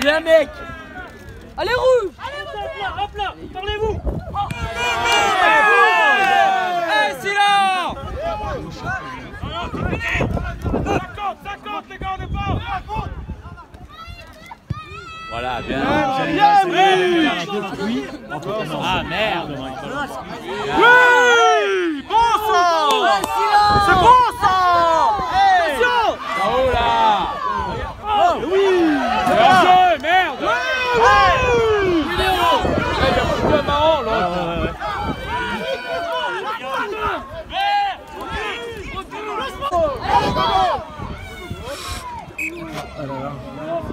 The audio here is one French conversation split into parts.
Bien mec Allez, rouge Hop là, Parlez-vous Eh silence 50, 50 les gars, on est pas Voilà, bien. Ah merde C'est bon sang Attention Oh là. Oui. Bien joué, merde. Oui Il a foutu un marrant, l'autre.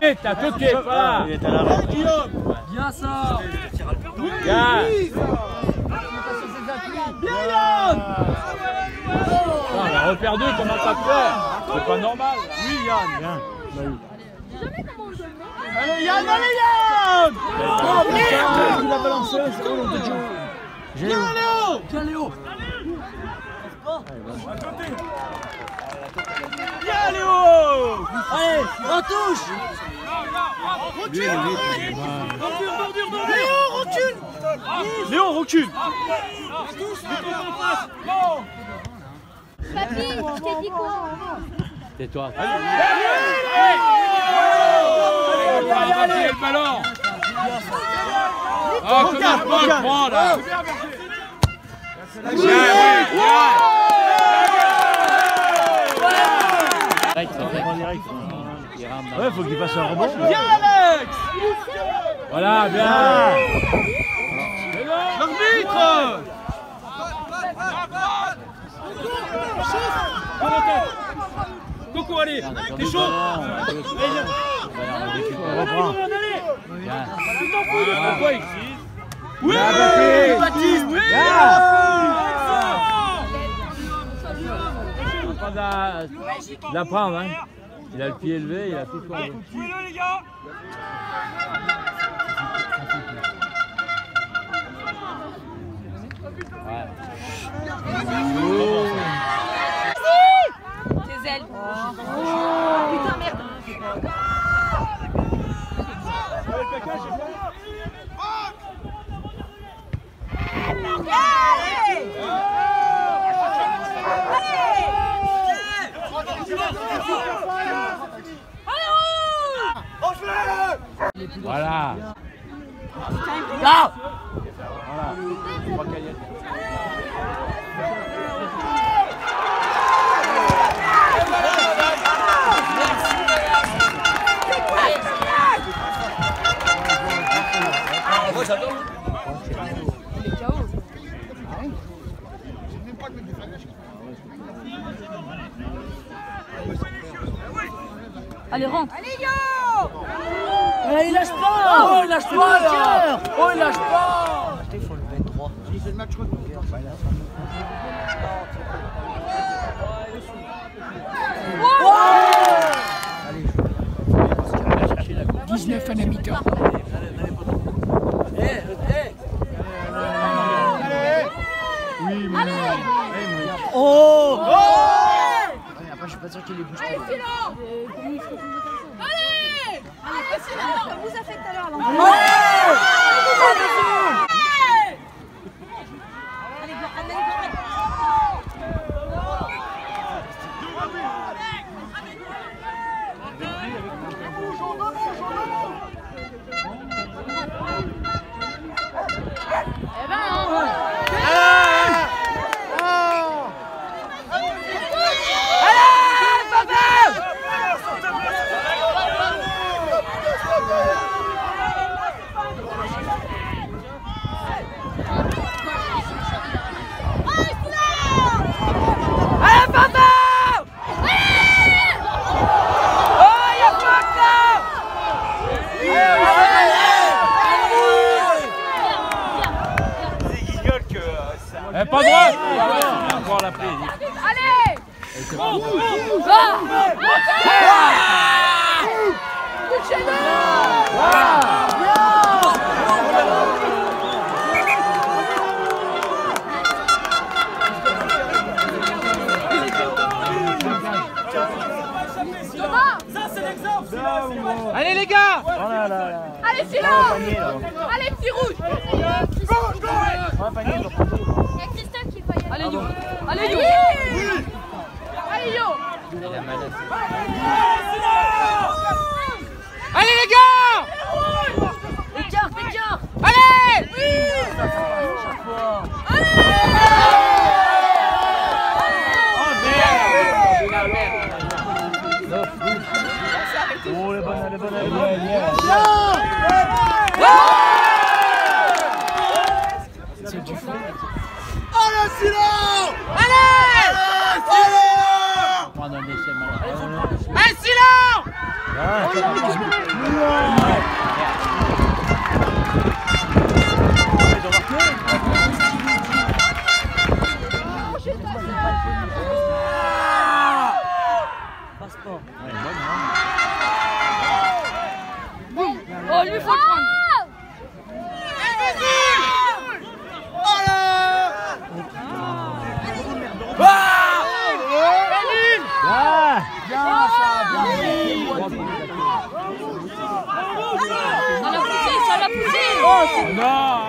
Eh, T'as toqué, voilà Il est à l'arrêt. Bien ça. Bien. Bien Yann Ah, On a reperdu, comment ça te fait C'est pas normal Oui Yann Bien Allez Yann, allez Yann Oh merde balancé, c'est de Viens Léo Viens Léo Viens Léo Allez, on touche Léo, recule Léo, recule Papy, je t'ai dit quoi Tais-toi. Allez, Allez, allez, le ballon Ah, comment Regarde, je prends, je regarde. prends, là Bien, oui, Ouais, faut qu'il fasse un rebond. Viens Alex. Voilà, bien. L'arbitre Coco, allez T'es chaud? Pourquoi ici Oui Baptiste. Baptiste Oui pas d'a- d'apprendre, hein. Il a le pied élevé, il a tout tourné. Fouillez-le les gars Tes ailes. Putain, merde. Voilà. Là Allez, rentre. Eh, il lâche pas Oh, il lâche pas. là Oh, il lâche pas. Oh Après, je suis pas sûr qu'il les bouge Allez, Philo Allez Allez, Philo Comme vous a fait tout à l'heure, là. Allez, petit rouge. Il y a Christophe qui va y aller. Allez, yo. Allez, yo. Allez, yo. Allez, les gars. Écarte, écarte Allez. Allez. Oh, les bonnes, les bonnes, les bonnes. Ah, bien, ça. 哦，行。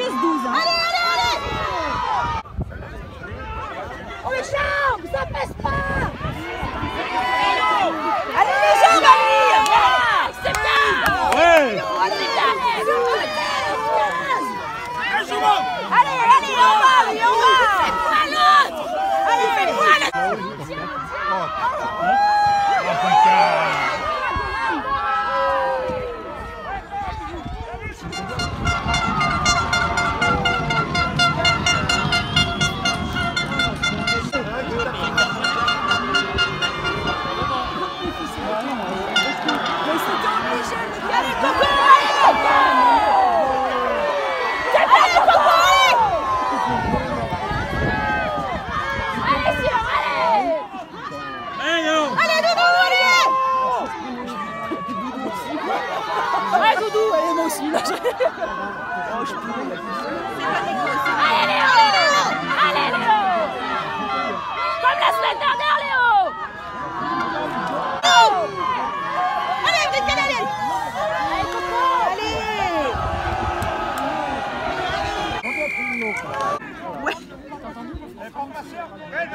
6.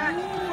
Yeah.